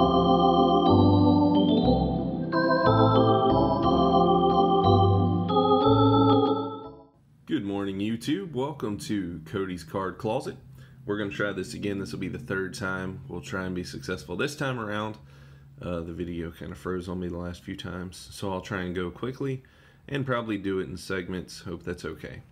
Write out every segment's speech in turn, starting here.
Good morning, YouTube. Welcome to Cody's Card Closet. We're going to try this again. This will be the third time. We'll try and be successful this time around. Uh, the video kind of froze on me the last few times, so I'll try and go quickly and probably do it in segments. Hope that's okay.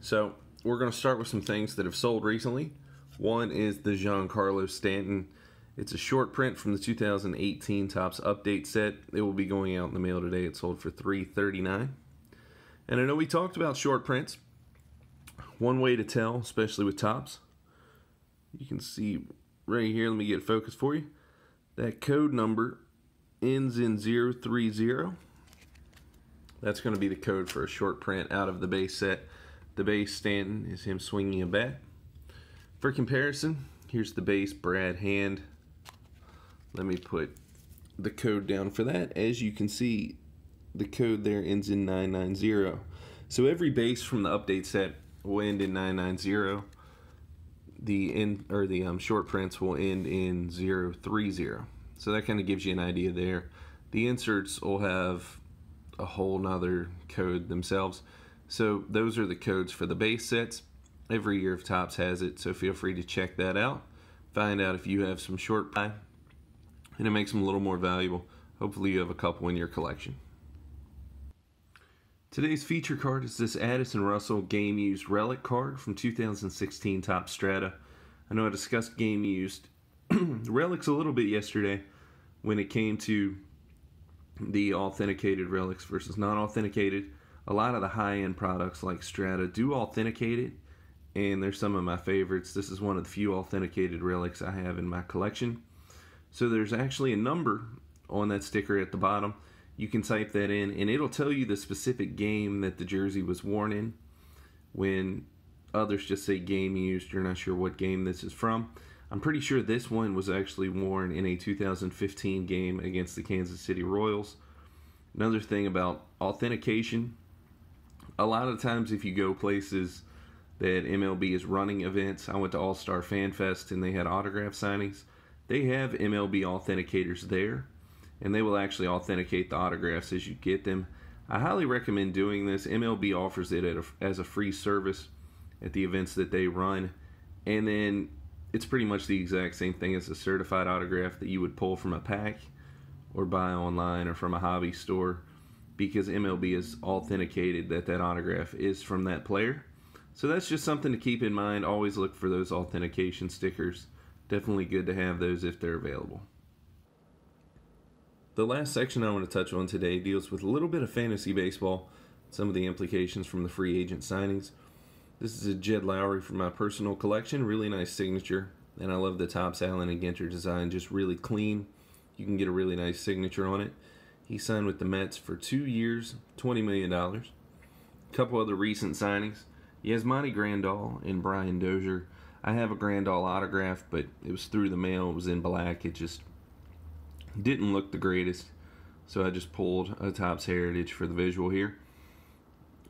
So, we're going to start with some things that have sold recently. One is the Giancarlo Stanton. It's a short print from the 2018 Topps Update set. It will be going out in the mail today. It sold for 339. And I know we talked about short prints. One way to tell, especially with Topps, you can see right here, let me get focused for you. That code number ends in 030. That's going to be the code for a short print out of the base set. The base Stanton is him swinging a bat. For comparison, here's the base Brad Hand. Let me put the code down for that. As you can see, the code there ends in 990. So every base from the update set will end in 990. The in or the um, short prints will end in 030. So that kind of gives you an idea there. The inserts will have a whole nother code themselves. So those are the codes for the base sets. Every year of Topps has it, so feel free to check that out. Find out if you have some short pie, and it makes them a little more valuable. Hopefully you have a couple in your collection. Today's feature card is this Addison Russell Game Used Relic card from 2016 Topps Strata. I know I discussed Game Used relics a little bit yesterday when it came to the authenticated relics versus non-authenticated. A lot of the high-end products like Strata do authenticate it, and they're some of my favorites. This is one of the few authenticated relics I have in my collection. So there's actually a number on that sticker at the bottom. You can type that in and it'll tell you the specific game that the jersey was worn in. When others just say game used you're not sure what game this is from. I'm pretty sure this one was actually worn in a 2015 game against the kansas city royals. Another thing about authentication a lot of times if you go places that mlb is running events i went to all-star fan fest and they had autograph signings they have mlb authenticators there and they will actually authenticate the autographs as you get them. I highly recommend doing this. MLB offers it a, as a free service at the events that they run, and then it's pretty much the exact same thing as a certified autograph that you would pull from a pack or buy online or from a hobby store because MLB has authenticated that that autograph is from that player. So that's just something to keep in mind. Always look for those authentication stickers. Definitely good to have those if they're available. The last section I want to touch on today deals with a little bit of fantasy baseball, some of the implications from the free agent signings. This is a Jed Lowrie from my personal collection, really nice signature, and I love the Topps Allen and Ginter design, just really clean. You can get a really nice signature on it. He signed with the Mets for two years, $20 million. A couple other recent signings. Monty Grandal and Brian Dozier. I have a Grandal autograph, but it was through the mail. It was in black. It just didn't look the greatest, so I just pulled a Topps Heritage for the visual here.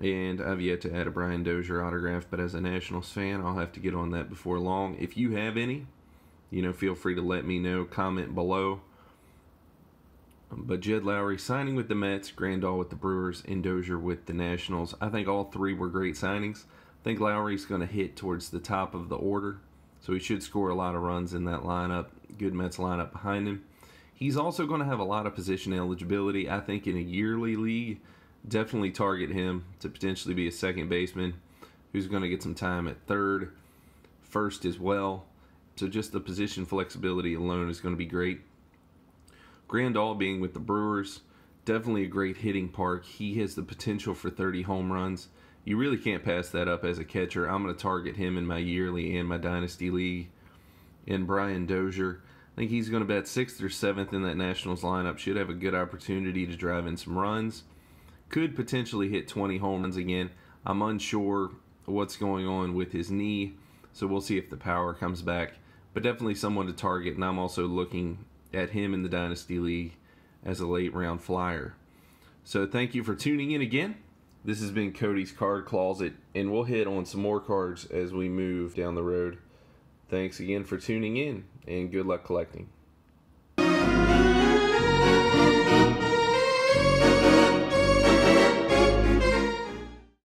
And I've yet to add a Brian Dozier autograph, but as a Nationals fan, I'll have to get on that before long. If you have any, you know, feel free to let me know. Comment below. But Jed Lowrie signing with the Mets, Grandal with the Brewers, and Dozier with the Nationals. I think all three were great signings. I think Lowrie's going to hit towards the top of the order, so he should score a lot of runs in that lineup. Good Mets lineup behind him. He's also going to have a lot of position eligibility. I think in a yearly league, definitely target him to potentially be a second baseman who's going to get some time at third, first as well. So just the position flexibility alone is going to be great. Grandal being with the Brewers, definitely a great hitting park. He has the potential for 30 home runs. You really can't pass that up as a catcher. I'm going to target him in my yearly and my dynasty league. And Brian Dozier, I think he's going to bat sixth or seventh in that Nationals lineup. Should have a good opportunity to drive in some runs. Could potentially hit 20 home runs again. I'm unsure what's going on with his knee, so we'll see if the power comes back. But definitely someone to target, and I'm also looking at him in the Dynasty League as a late round flyer. So thank you for tuning in again. This has been Cody's Card Closet, and we'll hit on some more cards as we move down the road. Thanks again for tuning in, and good luck collecting.